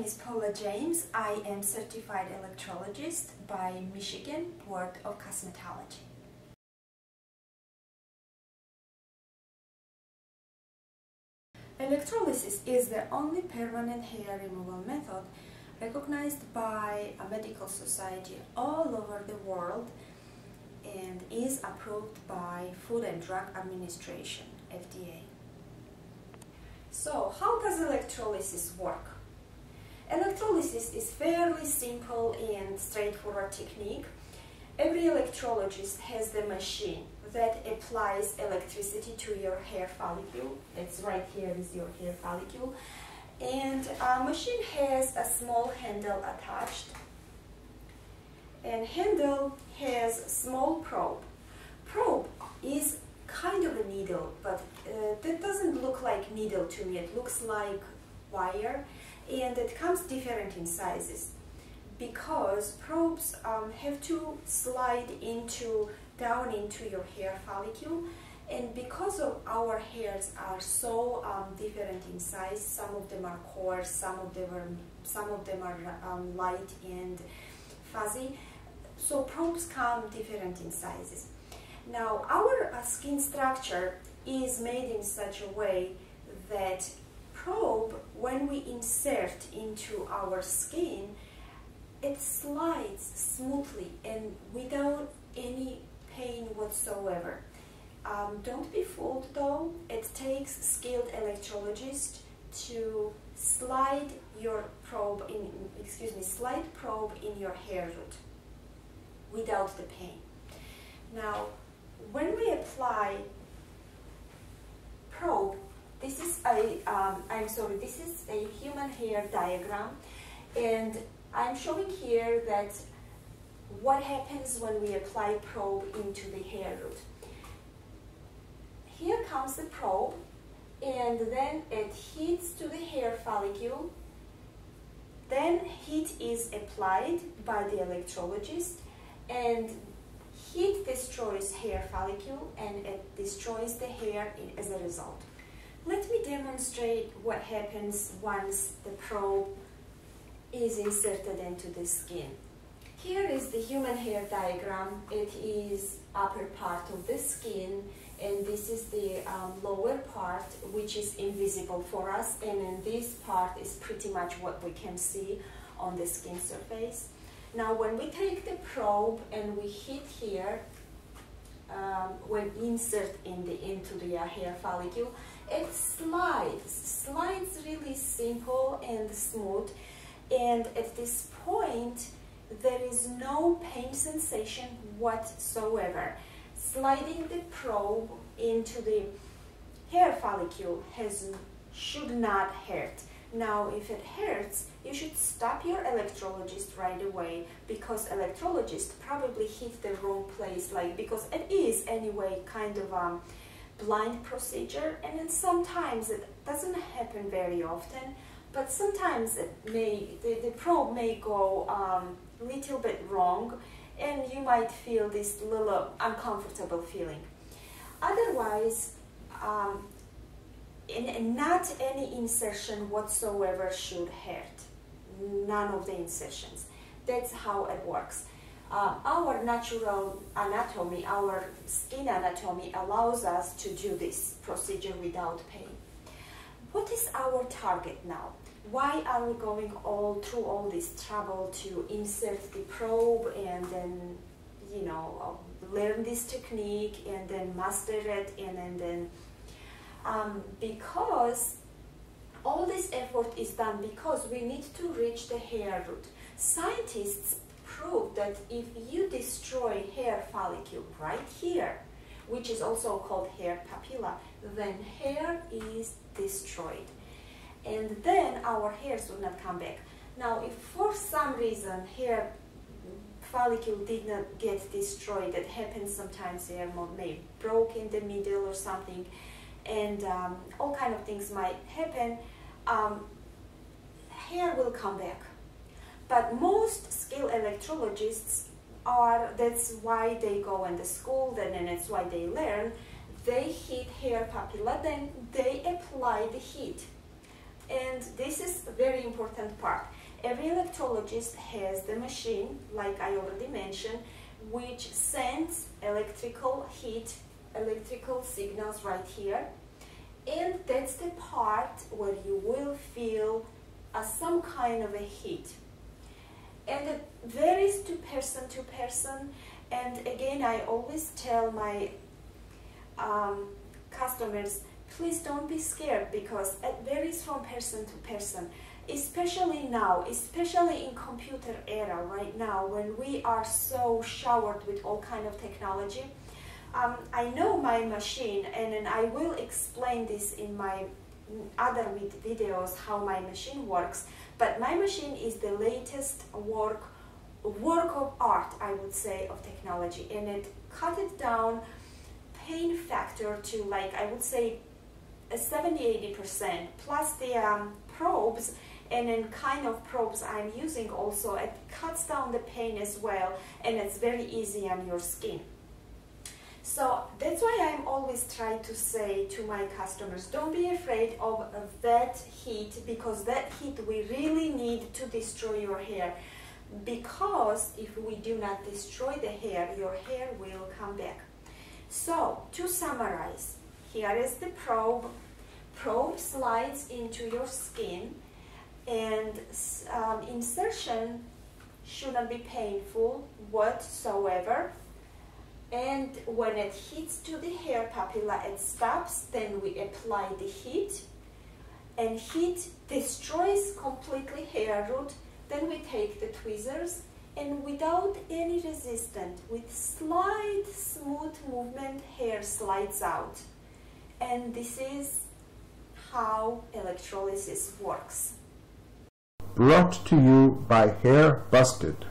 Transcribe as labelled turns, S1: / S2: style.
S1: name is Paula James. I am certified electrologist by Michigan Board of Cosmetology. Electrolysis is the only permanent hair removal method recognized by a medical society all over the world and is approved by Food and Drug Administration, FDA. So, how does electrolysis work? Electrolysis is fairly simple and straightforward technique. Every electrologist has the machine that applies electricity to your hair follicle. It's right here is your hair follicle. And a machine has a small handle attached. And handle has small probe. Probe is kind of a needle, but uh, that doesn't look like needle to me. It looks like wire and it comes different in sizes. Because probes um, have to slide into down into your hair follicle and because of our hairs are so um, different in size some of them are coarse some of them are some of them are um, light and fuzzy so probes come different in sizes. Now our uh, skin structure is made in such a way that probe, when we insert into our skin, it slides smoothly and without any pain whatsoever. Um, don't be fooled though, it takes skilled electrologist to slide your probe in, excuse me, slide probe in your hair root without the pain. Now, when we apply probe a, um, I'm sorry, this is a human hair diagram and I'm showing here that what happens when we apply probe into the hair root. Here comes the probe and then it heats to the hair follicle. Then heat is applied by the electrologist and heat destroys hair follicle and it destroys the hair as a result. Let me demonstrate what happens once the probe is inserted into the skin. Here is the human hair diagram. It is upper part of the skin and this is the um, lower part which is invisible for us and in this part is pretty much what we can see on the skin surface. Now when we take the probe and we hit here, um, when insert in the, into the hair follicle, it slides, slides really simple and smooth. And at this point, there is no pain sensation whatsoever. Sliding the probe into the hair follicle has, should not hurt. Now, if it hurts, you should stop your electrologist right away because electrologist probably hit the wrong place, like because it is anyway kind of um, blind procedure and then sometimes it doesn't happen very often but sometimes it may the, the probe may go a um, little bit wrong and you might feel this little uncomfortable feeling. Otherwise um, in, not any insertion whatsoever should hurt. None of the insertions. That's how it works uh, our natural anatomy, our skin anatomy allows us to do this procedure without pain. What is our target now? Why are we going all through all this trouble to insert the probe and then, you know, learn this technique and then master it and, and then, um, because all this effort is done because we need to reach the hair root. Scientists prove that if you destroy hair follicle right here, which is also called hair papilla, then hair is destroyed. And then our hairs will not come back. Now, if for some reason hair follicle did not get destroyed, that happens sometimes, hair may broke in the middle or something, and um, all kind of things might happen, um, hair will come back but most skilled electrologists are, that's why they go in the school, then and that's why they learn. They heat hair papilla, then they apply the heat. And this is a very important part. Every electrologist has the machine, like I already mentioned, which sends electrical heat, electrical signals right here. And that's the part where you will feel uh, some kind of a heat. And it varies to person to person. And again, I always tell my um, customers, please don't be scared because it varies from person to person especially now especially in computer era right now when we are so showered with all kind of technology um, I know my machine and, and I will explain this in my other videos how my machine works. But my machine is the latest work work of art I would say of technology. And it cut it down pain factor to like I would say 70-80% plus the um, probes. And then kind of probes I'm using also it cuts down the pain as well and it's very easy on your skin. So that's why I'm always trying to say to my customers, don't be afraid of that heat because that heat we really need to destroy your hair because if we do not destroy the hair, your hair will come back. So to summarize, here is the probe. Probe slides into your skin and um, insertion shouldn't be painful whatsoever and when it hits to the hair papilla it stops then we apply the heat. And heat destroys completely hair root. Then we take the tweezers and without any resistance with slight smooth movement hair slides out. And this is how electrolysis works.
S2: Brought to you by Hair Busted.